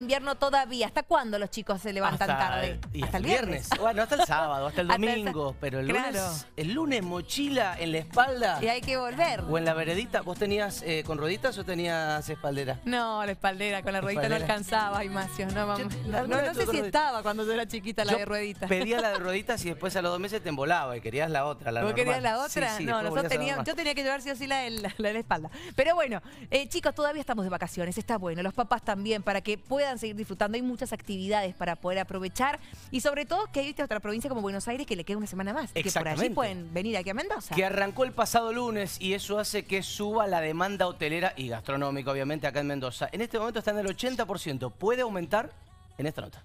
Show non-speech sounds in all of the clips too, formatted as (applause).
invierno todavía. ¿Hasta cuándo los chicos se levantan Hasta- tarde? y hasta el viernes. Bueno, hasta el sábado, hasta el (laughs) domingo. pero el lunes, el lunes mochila en la espalda Y hay que volver. o en la veredita. ¿Vos tenías eh, con rueditas o tenías espaldera? No, la espaldera, con la ruedita no Espaldera. alcanzaba, Ignacio. No, mamá. Yo- no, no sé si estaba cuando yo era chiquita la Yo de rueditas. Pedía la de (laughs) rueditas y después a los dos meses te embolaba y querías la otra, la ¿Vos normal. querías la otra? sí, no, nosotros teníamos, yo tenía que llevar sí o sí la de la, la de la espalda. Pero bueno, eh, chicos, todavía estamos de vacaciones, está bueno. Los papás también, para que puedan seguir disfrutando. Hay muchas actividades para poder aprovechar. Y sobre todo que hay otra provincia como Buenos Aires que le queda una semana más. Y que por allí pueden venir aquí a Mendoza. Que arrancó el pasado lunes y eso hace que suba la demanda hotelera y gastronómica, obviamente, acá en Mendoza. En este momento está en el 80%. ¿Puede aumentar? En esta nota.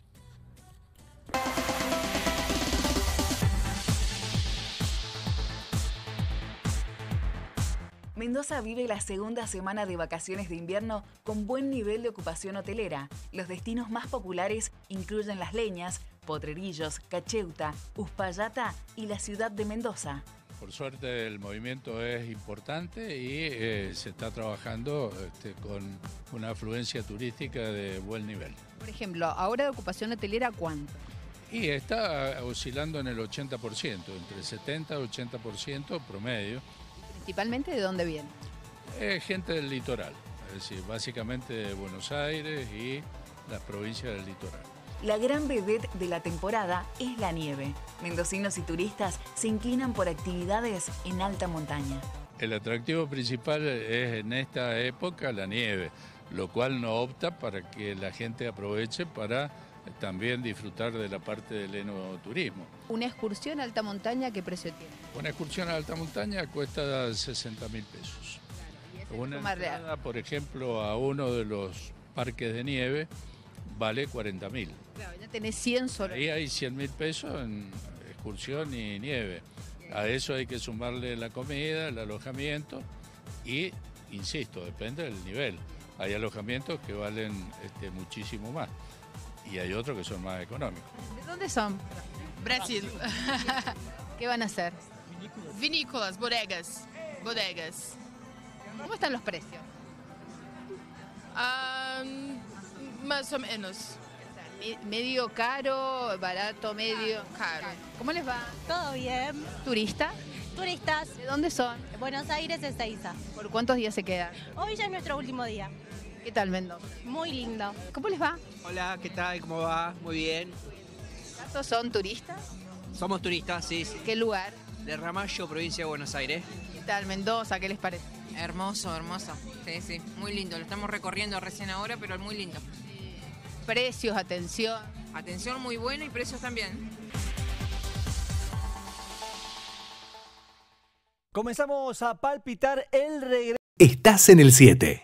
Mendoza vive la segunda semana de vacaciones de invierno con buen nivel de ocupación hotelera. Los destinos más populares incluyen Las Leñas, Potrerillos, Cacheuta, Uspallata y la ciudad de Mendoza. Por suerte el movimiento es importante y eh, se está trabajando este, con una afluencia turística de buen nivel. Por ejemplo, ahora de ocupación hotelera, ¿cuánto? Y está oscilando en el 80%, entre 70 y 80% promedio. Principalmente de dónde viene. Es gente del litoral, es decir, básicamente de Buenos Aires y las provincias del litoral. La gran vedette de la temporada es la nieve. Mendocinos y turistas se inclinan por actividades en alta montaña. El atractivo principal es en esta época la nieve, lo cual no opta para que la gente aproveche para también disfrutar de la parte del enoturismo. Una excursión a alta montaña, ¿qué precio tiene? Una excursión a alta montaña cuesta 60 mil pesos. Una entrada, por ejemplo, a uno de los parques de nieve vale 40 mil. Claro, ya tenés 100 solo. Ahí hay 100 mil pesos en excursión y nieve. A eso hay que sumarle la comida, el alojamiento y, insisto, depende del nivel. Hay alojamientos que valen este, muchísimo más y hay otros que son más económicos. ¿De dónde son? Brasil. (laughs) ¿Qué van a hacer? Vinícolas, bodegas. Bodegas. ¿Cómo están los precios? Ah, más o menos. Me- ¿Medio caro, barato, medio? Caro. ¿Cómo les va? Todo bien. ¿Turista? Turistas, ¿De dónde son? Buenos Aires, Ezeiza. ¿Por cuántos días se quedan? Hoy ya es nuestro último día. ¿Qué tal, Mendoza? Muy lindo. ¿Cómo les va? Hola, ¿qué tal? ¿Cómo va? Muy bien. ¿Acaso son turistas? Somos turistas, sí, sí. ¿Qué lugar? De Ramallo, provincia de Buenos Aires. ¿Qué tal, Mendoza? ¿Qué les parece? Hermoso, hermoso. Sí, sí, muy lindo. Lo estamos recorriendo recién ahora, pero muy lindo. Precios, atención. Atención muy buena y precios también. Comenzamos a palpitar el regreso. Estás en el 7.